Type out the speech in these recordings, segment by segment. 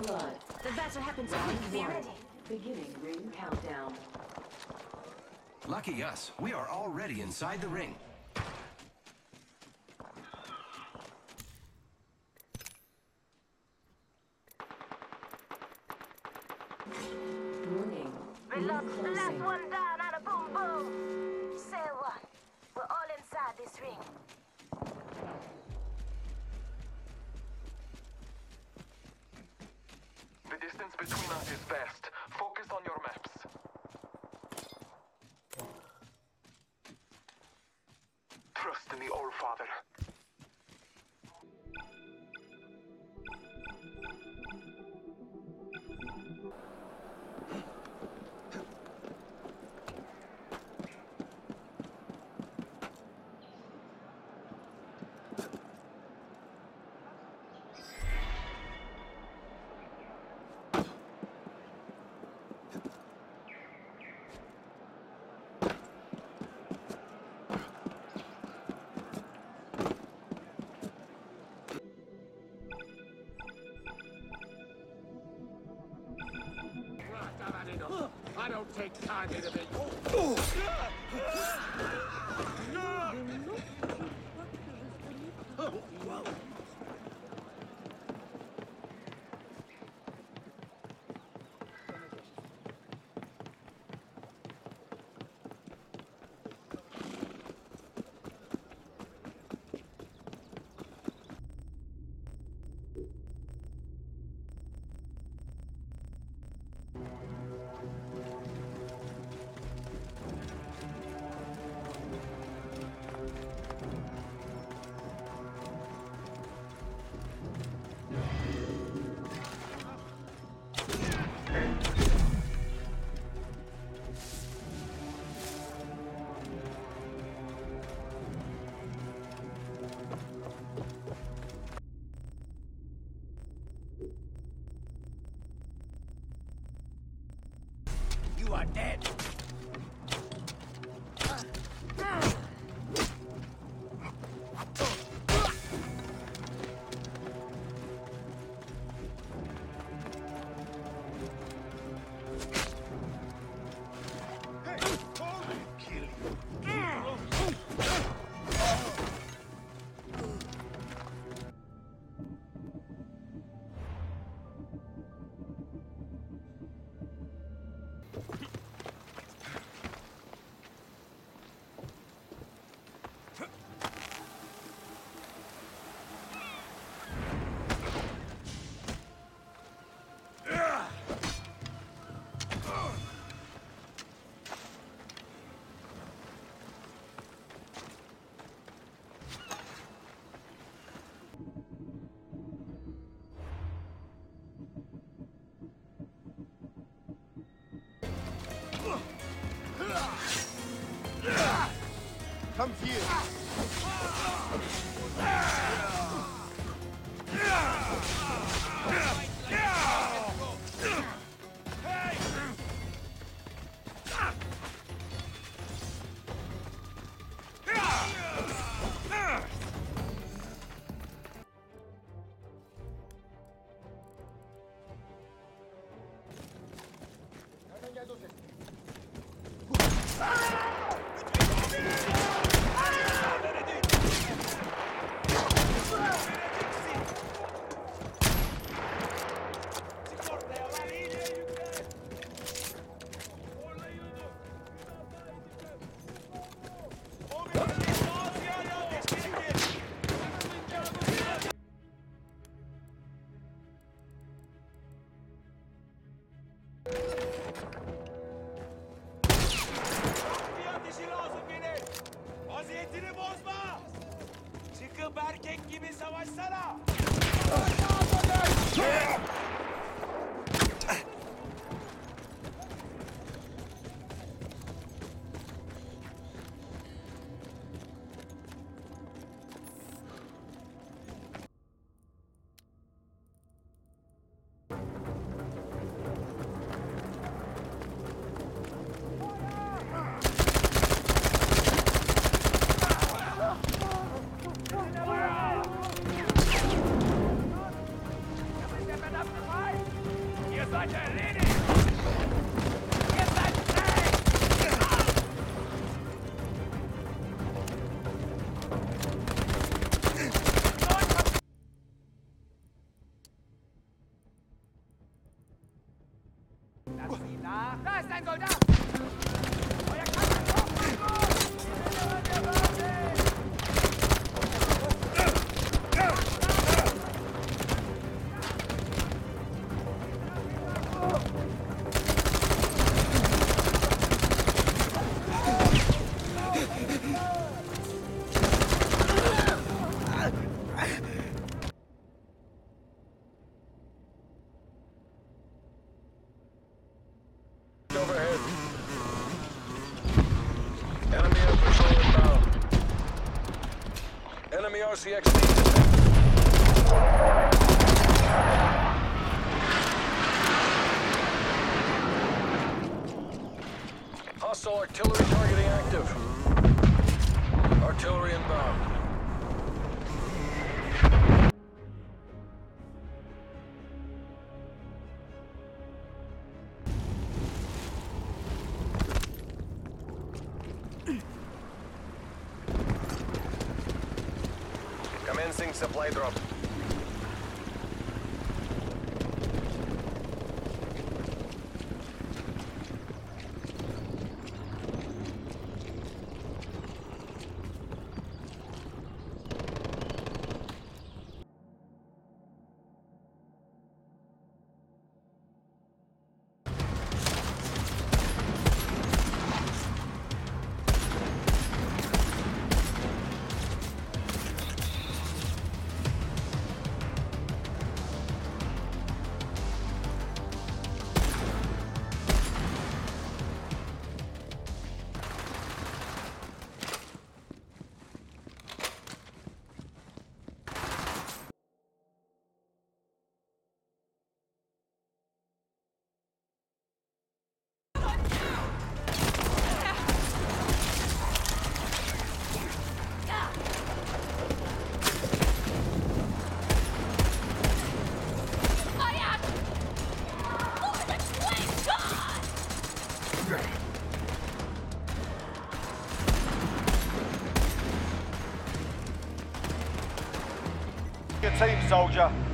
Attention. First blood. The battle happens quick. Be ready. Beginning ring countdown. Lucky us, we are already inside the ring. Warning. We Ring lost the last closing. one down and a boom boom. Say what? We're all inside this ring. The distance between us is vast. Focus on your maps. In the All Father. Take to being. You Come here. あ! Commencing soldier.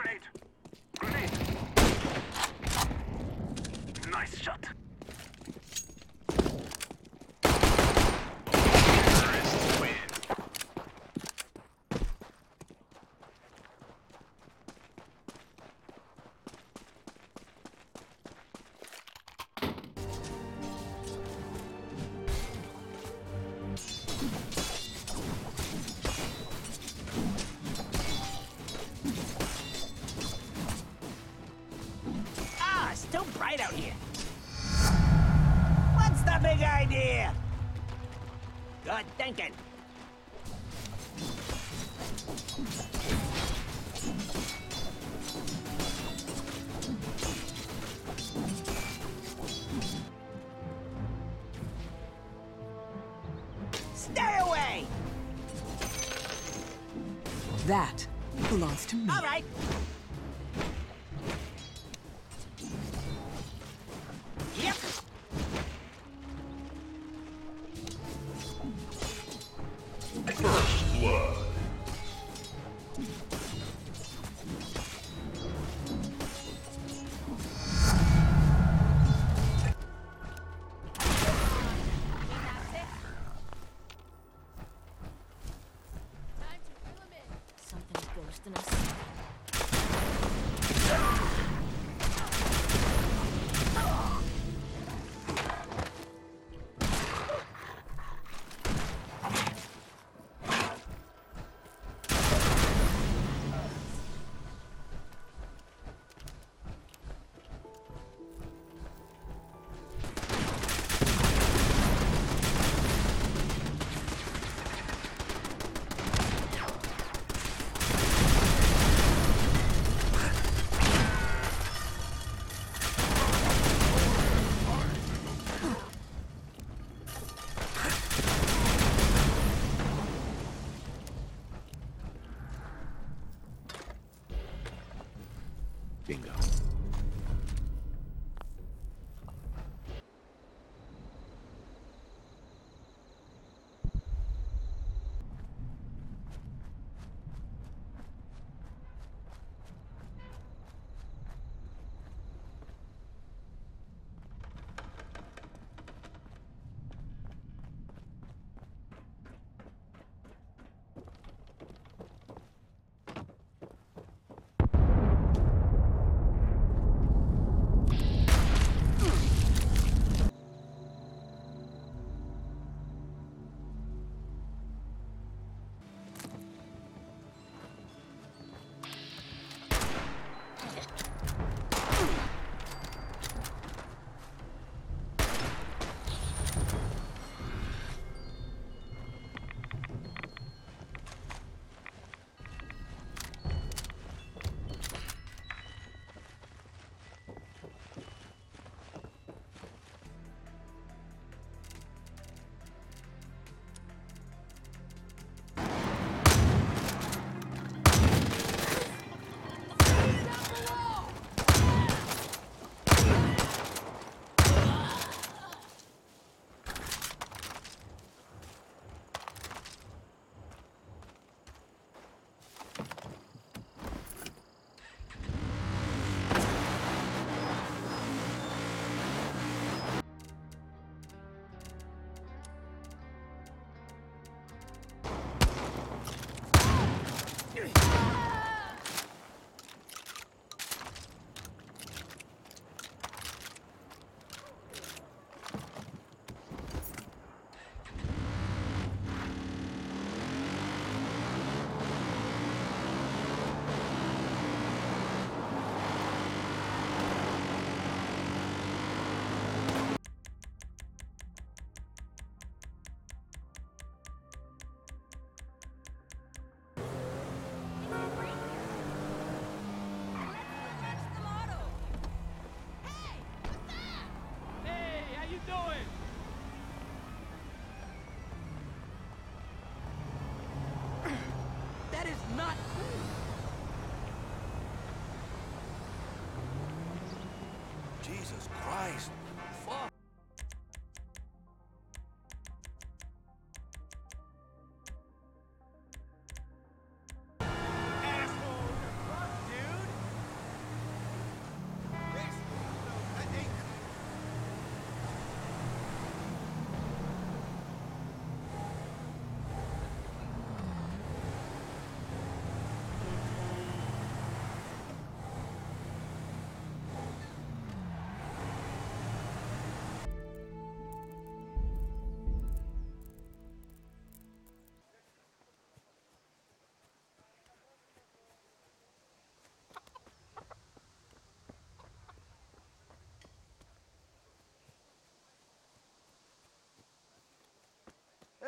Grenade! Grenade! Nice shot! That belongs to me. All right. Ah!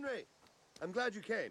Henry, I'm glad you came.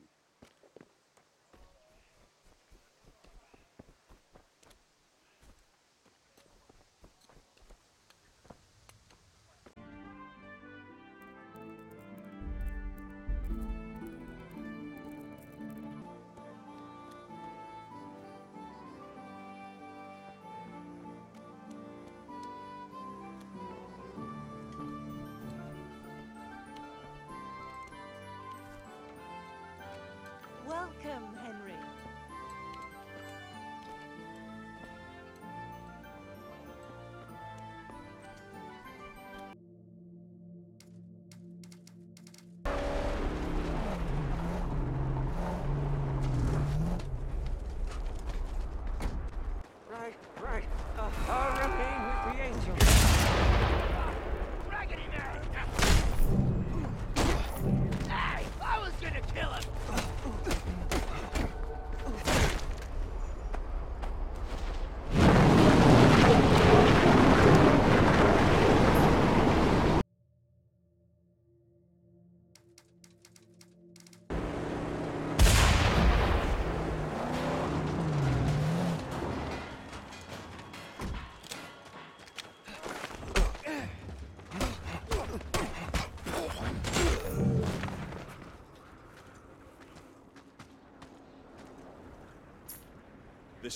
stranger.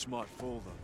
smart fool, though.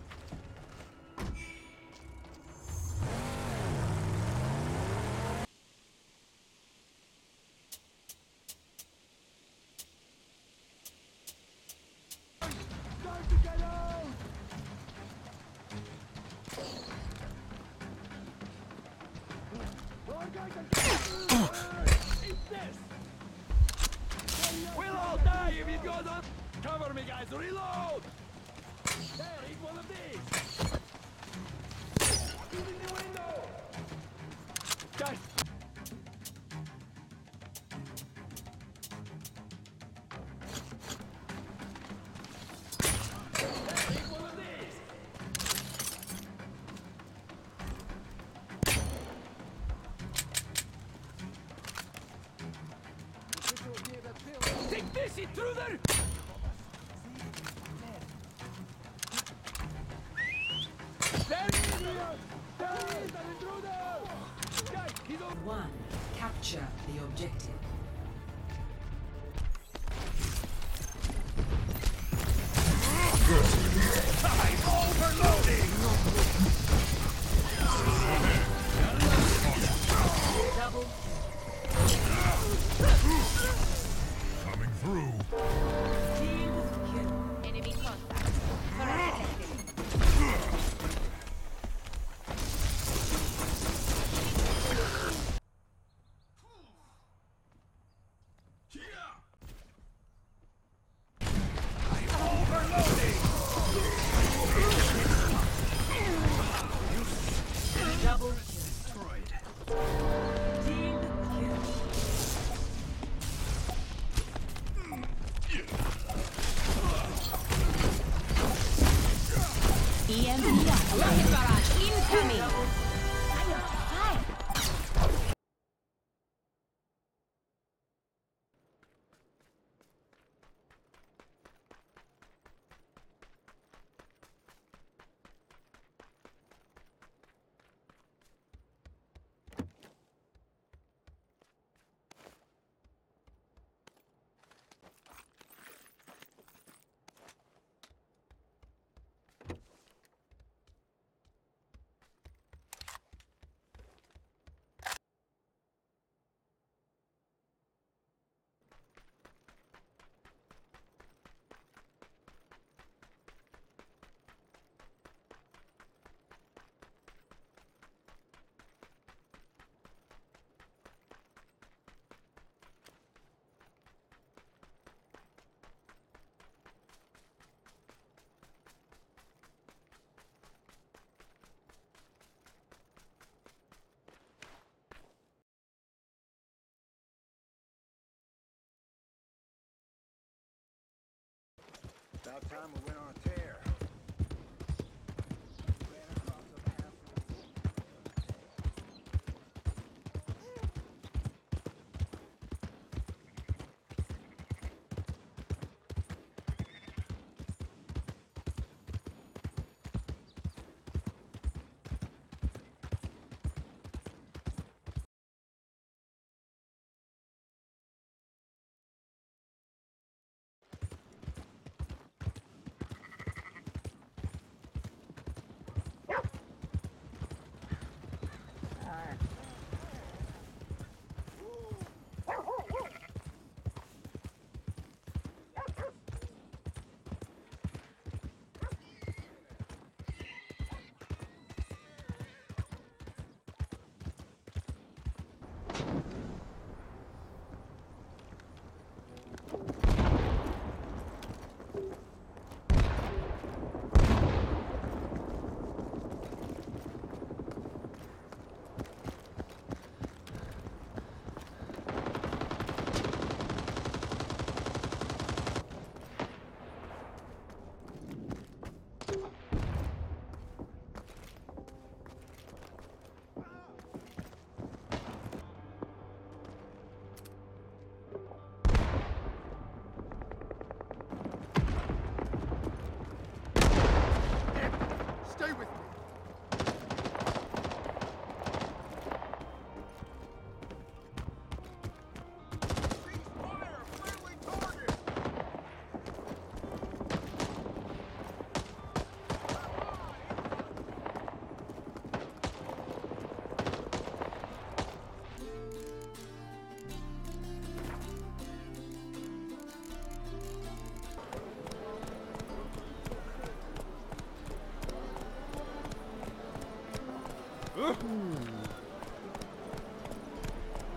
Now time away.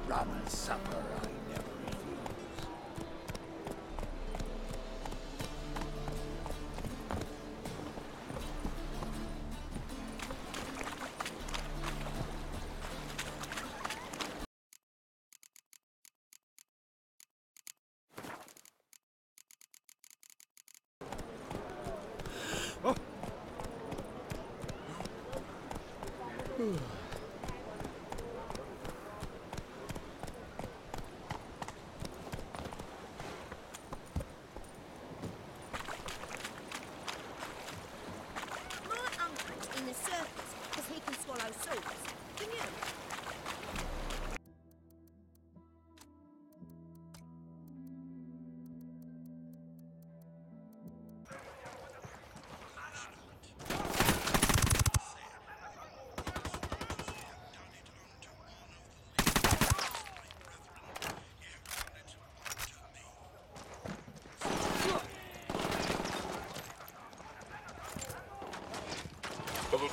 Ramen supper I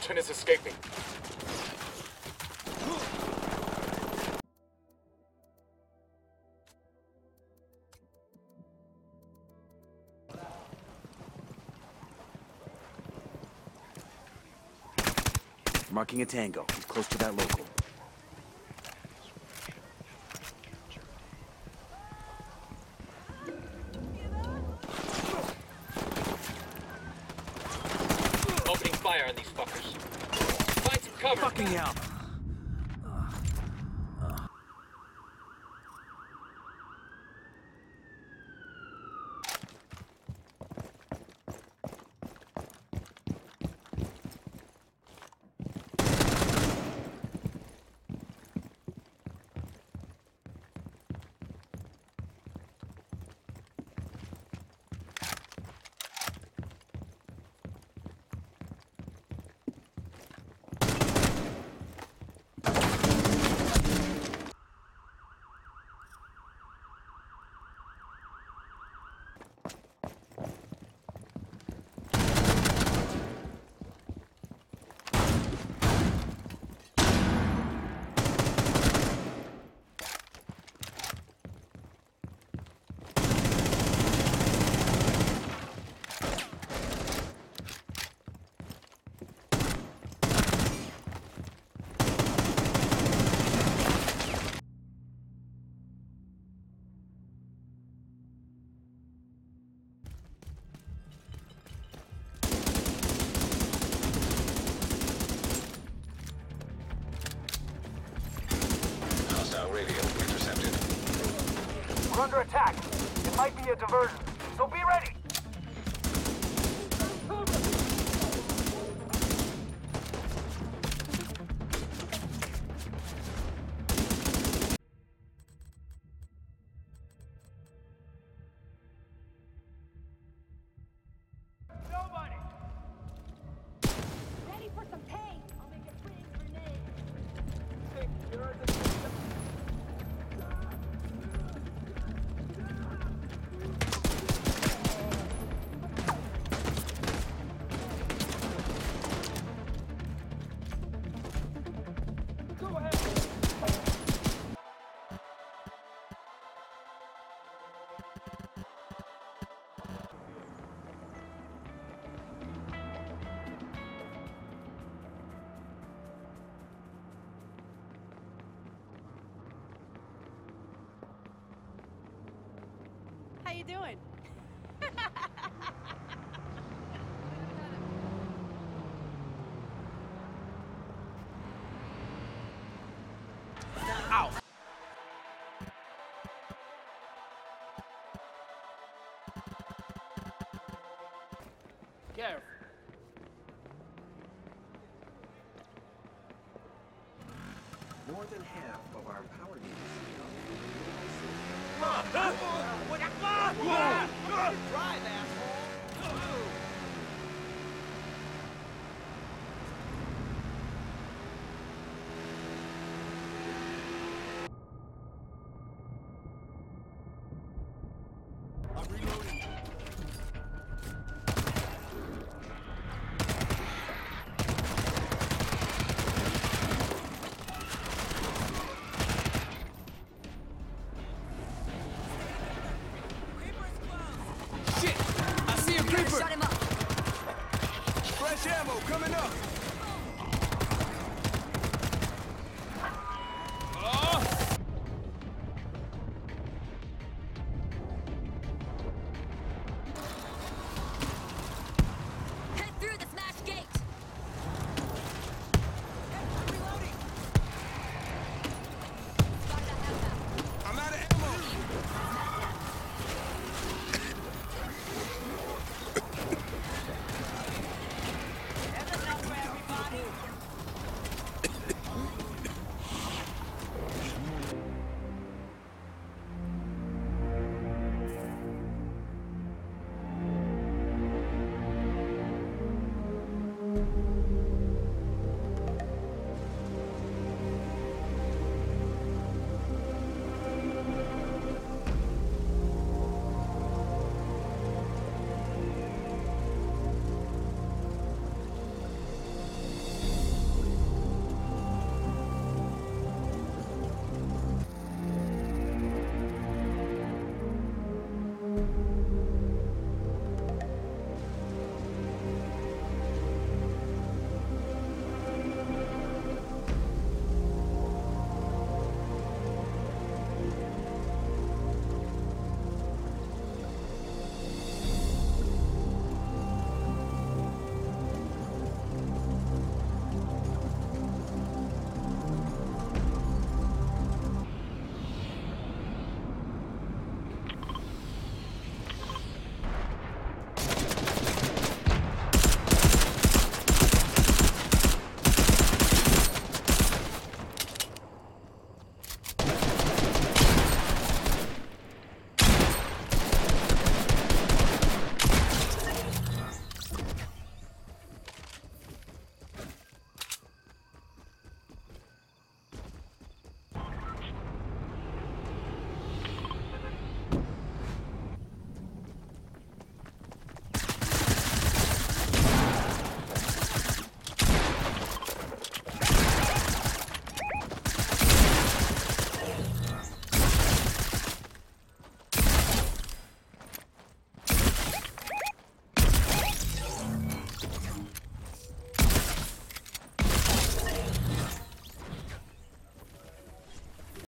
The lieutenant's escaping. Marking a tango. He's close to that local. Under attack. It might be a diversion, How you doing? Careful. More than half of our power needs. Try that.